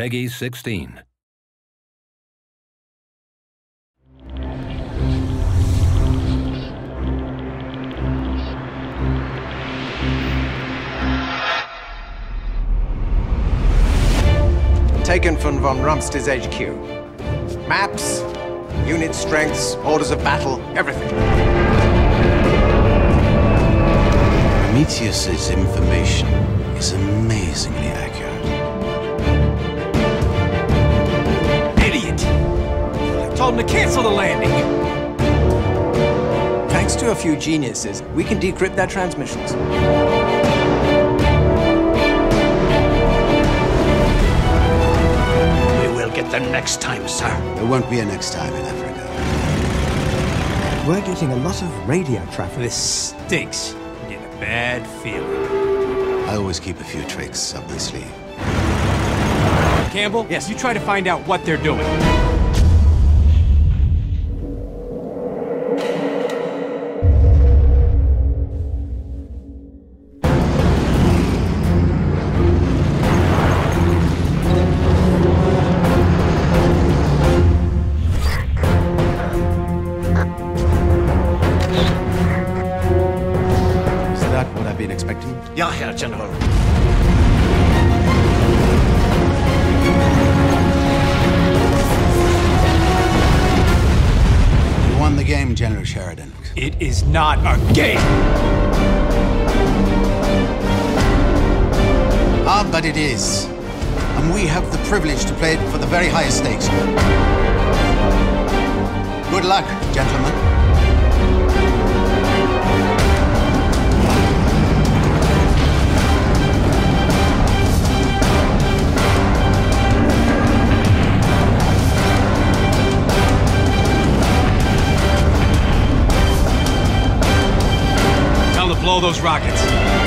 Peggy 16. Taken from von Rundstedt's HQ. Maps, unit strengths, orders of battle, everything. Prometheus's information is amazingly told him to cancel the landing. Thanks to a few geniuses, we can decrypt their transmissions. We will get them next time, sir. There won't be a next time in Africa. We're getting a lot of radio traffic. This stinks. I get a bad feeling. I always keep a few tricks up my sleeve. Campbell? Yes, you try to find out what they're doing. What I've? Ja, Herr General. You won the game, General Sheridan. It is not a game! Ah, but it is. And we have the privilege to play it for the very highest stakes. Good luck, gentlemen. Blow those rockets.